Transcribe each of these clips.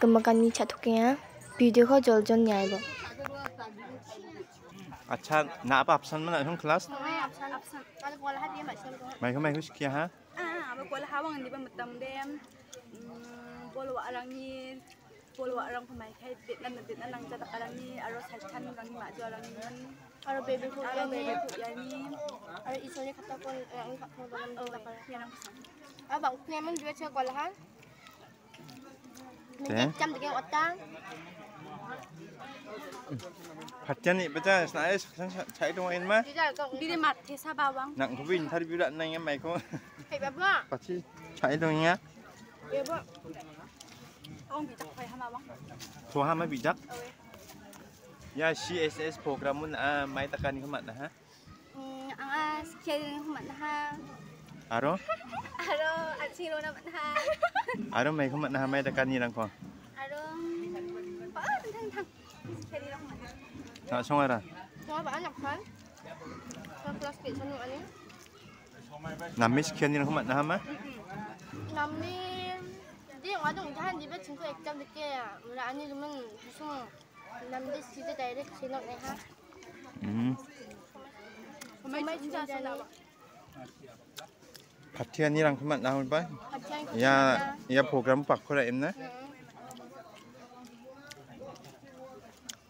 दावते गमकानी छाथुकिया वीडियो को जल जल न्यायबो अच्छा ना apa absen mana trong kelas Ngay absen absen. Kalau sekolah dia mbak siapa? mai ចាំតែគេអត់តាផាត់ចានេះបើចាស្នៃឆៃទៅអីមកពីនេះមកទេសាបាវងណាក់គវិញថាវិរៈណៃម៉ៃគោហេបាបាប៉ាឈីឆៃទៅញ៉ាเอ๊ะบ่อองบิจักไปทำมาบ่โทรห้าม่บิจักยาชีเอสเอสโปรแกรมมุนอ่าไม้ตะการนี่ขมันนะฮะอืมอ่าเขียนขมันนะฮะ Aro? Aro, at siro naman ha. Aro, may kumat na may takan nilang ko. Aro, paan, tang tang. Kaya lang man. Tak song ara. Song ba anak kan? Song plastik song ani. Namis kaya nilang kumat na ha? Namis. Di yung adong jahan di ba cinco ekjam dekya. Mula ani lumen busung. Namis kita direct sinok nih ha. Hmm. Kemai cinta sinok. 바티안이랑 그만 나올 봐. 야, 야 프로그램 바꾸라 했나?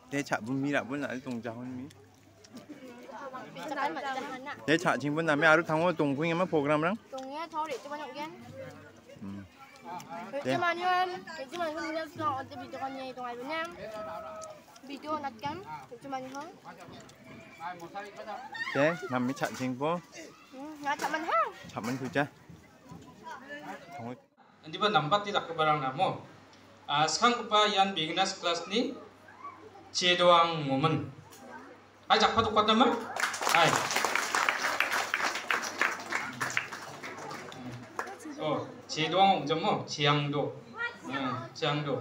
내 자분미라 분 아니 동자훈미. 내 자친분 남이 아루 당호 동궁이만 프로그램랑. 동해 저리 이제 만약 오겐. 음. 이제만 현 이제만 현 그냥 써 어때 비디오 건이 동아이브냐? 비디오 낮감 이제만 현. Bố Nak cak mana? chạ mình thôi cha thằng Di ba nampak tidak ke barang namo. Ah, sekarang kepa yan beginners class ni cedoang momen. Hai jak patu kata nama? Hai. Oh, cedoang jam mo, siang do. Hmm, siang do.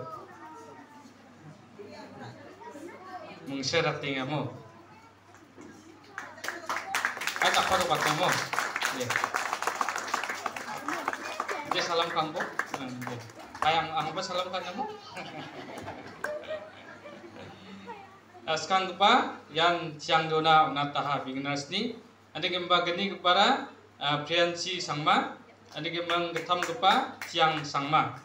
Mengserat tinggal mo. Kata mo. Yeah. Dia salam kamu. Ayang ang apa salam kamu? Sekarang kepa yang siang dona nataha beginners ni. Ada gemba kepada Priyansi Sangma. Ada gemang ketam kepa siang Sangma.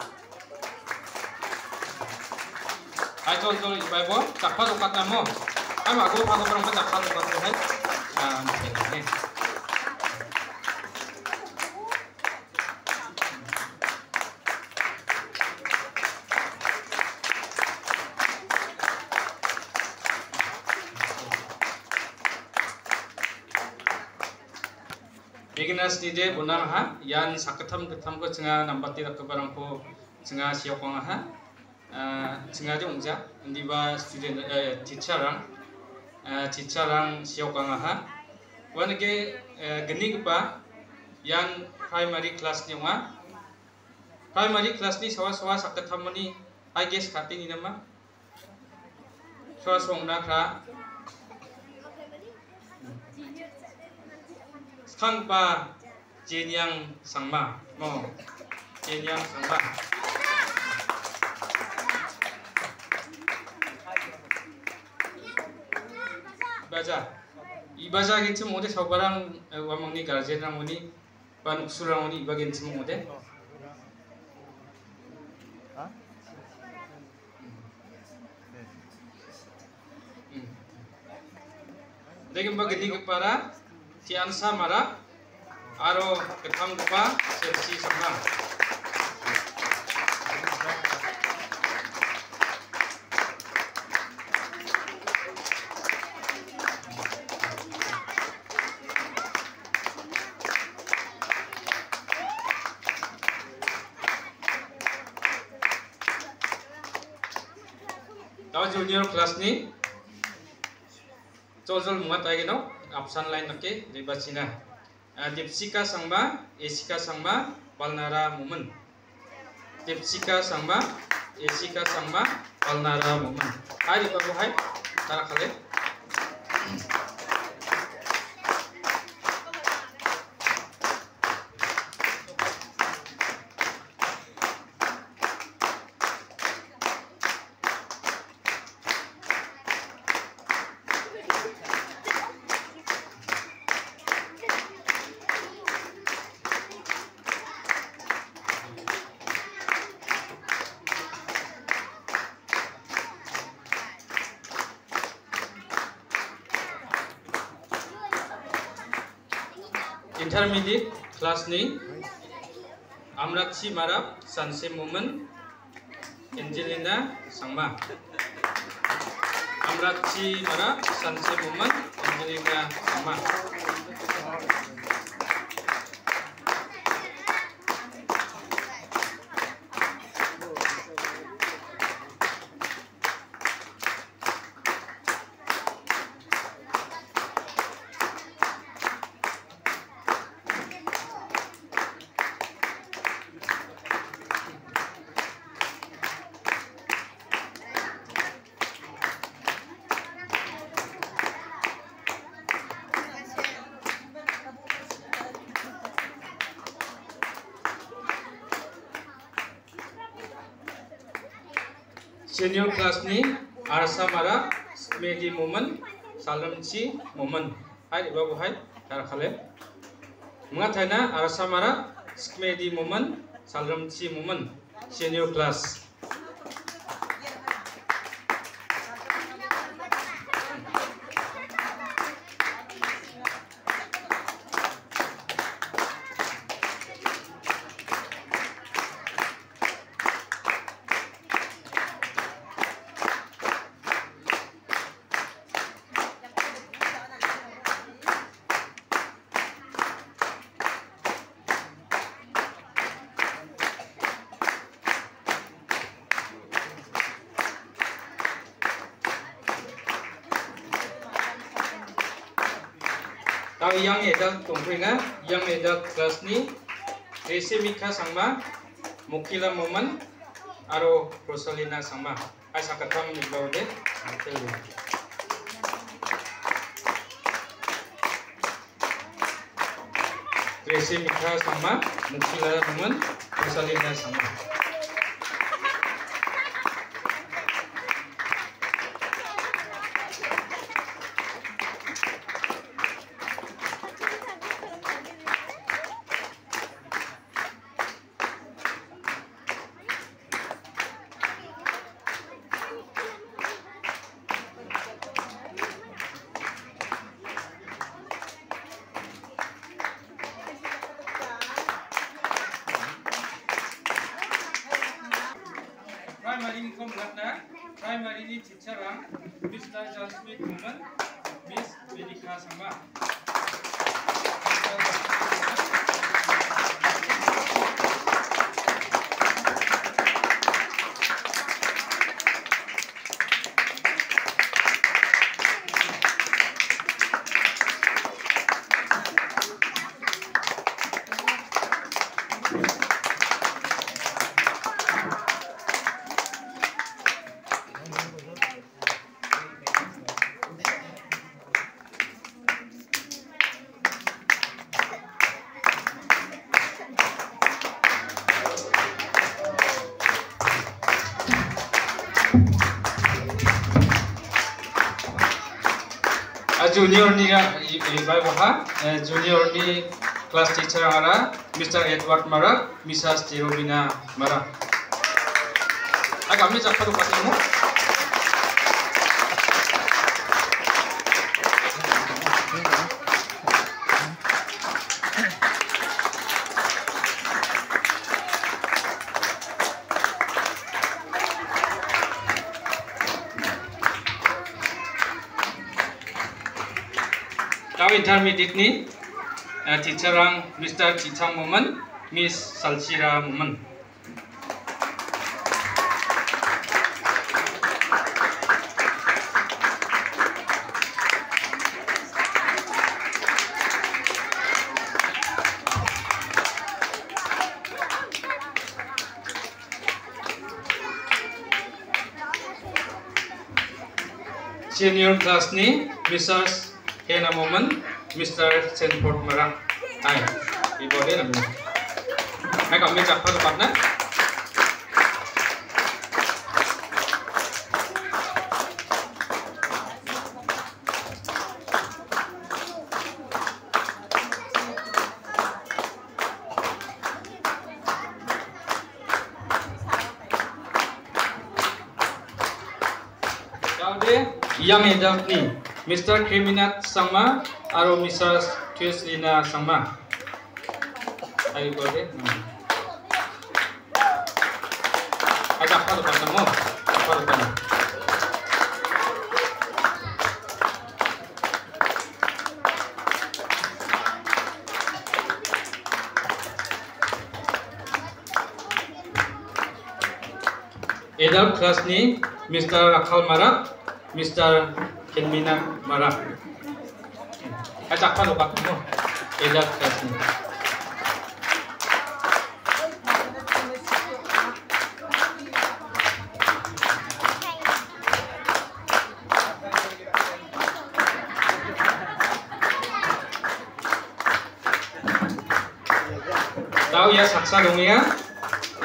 Ay tol tol ibay bo. Takpa lukat na mo. Ay mago pa ko parang takpa lukat okay. okay. beginners ni de bunang ha yan sakatam katam ko chenga nampati dak barang ko chenga siok wang ha chenga de ungja ndi ba student eh, teacher rang eh, teacher rang siok wang ha wan ge eh, geni pa yan primary class ni wa primary class ni sawa sawa sakatam ni i guess khati ni nama sawa song na kra Sekarang pa Jenyang Sangma. Mo. Jenyang Sangma. Baca. Ibaca gitu mode sabarang wamang ni garjen rang ni ban usul rang ni ibagen cimo mode. Daging bagini para tiansa mara aro ketam kupa sepsi sama junior class ने चौजल मुआ तो आगे ना option line तक के दिवसी ना दिवसी का संगा पलनारा मुमन। दिवसी का एसिका एसी का पलनारा मुमन। हाय दिवस को हाय तारा खाले। Intermediate kelasनि Amratsi Marap Sanse Momen Angelina Sangma. Amratsi Marap Sanse Momen senior kelasनि Arsa Mara Medi Momen Salamci Momen. Hai iba bohai tar khale mga thaina Arsa Mara Medi Momen Salamci Momen senior class yang edak tongkringa yang edak Resi Mika Sangma Mukila Momen Aro Rosalina Sangma. Ai sakatam ni bawde telu Resi Mika Sangma Mukila Momen Rosalina Sangma primary ni teacher ang Mr. Jasmine Woman Miss teacher ara Mr. Edward Mara Mrs. Tirobina Mara agak ni cakap lupa kamu Kau intermediate ni uh, teacher ang Mr. Chichang Momen, Miss Salsira Momen. Senior class ni Mrs. Hena Momen, Mr. Senford Mara. Hai, ibu dia namanya. Hai, kami cakap tepatnya. Yang edak ni Mr. Kriminat Sangma aro Mrs. Tweslina Sangma birthday. Hmm. Ajak apa depan kamu? Apa depan? Adult kelas ni Mr. Rakhal Marak, Mr. Kenmina Marak. Ni. Tahu ya saksa dong ya?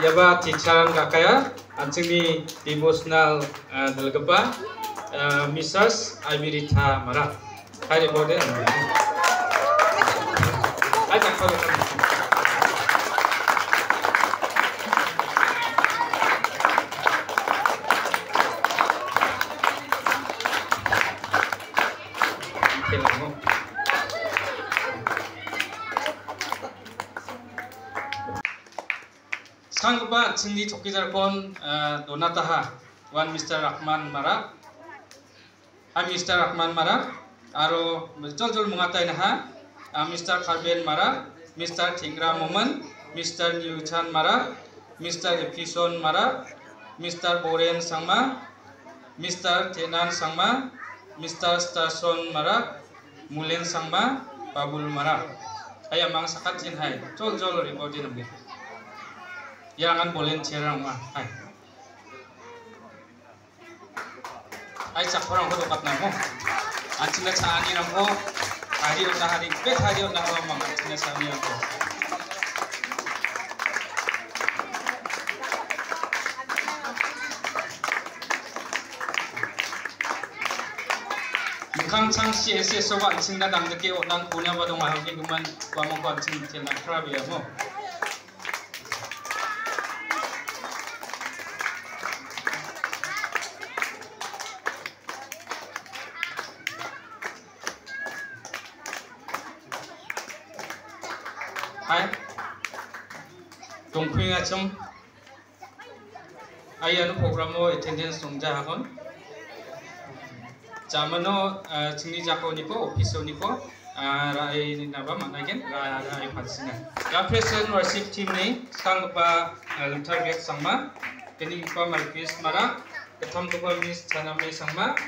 Ya ba teacheran kakaya anjingni devotional uh, dalgaba uh, Mrs. Amirita Mara. Hadi Bodin. Hadi Bodin. Sangba Donataha, Wan Mr. Rahman Mara. I'm Mr. Rahman Mara aro jol jol mengatai naha Mr. Karben Marak Mr. Thingra Momen Mr. Niuchan Marak Mr. Epison Marak Mr. Boren Sangma Mr. Tenan Sangma Mr. Stason Marak Mulen Sangma Babul Marak ayam mang sakat jin hai jol jol report din ambil jangan volunteer ang mga ay ay sa kurang ko 아침에 잔이라고 다리온다 하리, 꽤 다리온다 하면 아침에 잔이라고. 강창 CS에서 완친다 남들께 난 고냐바동 아하게 그만 와먹고 아침 밑에 난 프라비아고. Kasum ayano program mo attendance tungja hagon. Jamano chini jako niko office niko ay naba managin ay pansina. Gapresen worship team ni sang pa lumtar gat sangma kini pa malpis mara. Ketam tuwa miss chanami sangma.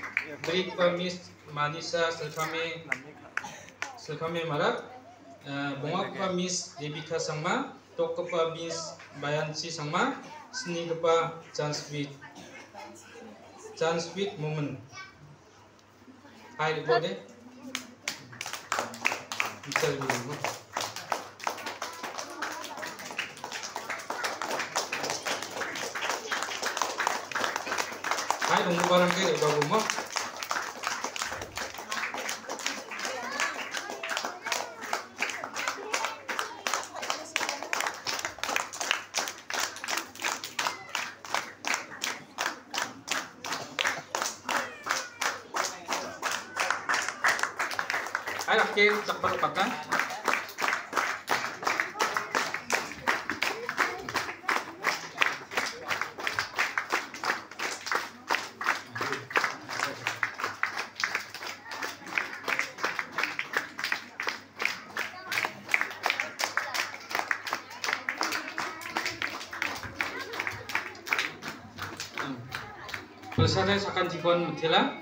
Brick pa miss Manisa Selkami Selkami mara. Bungak pa miss Debika sangma. to kapa bins bayan si sangma sni chance fit chance fit moment. Hai de bode chal bi hai tunggu barang kita bagus mah. Oke, cepat lupakan. Selesai akan jikon mutila.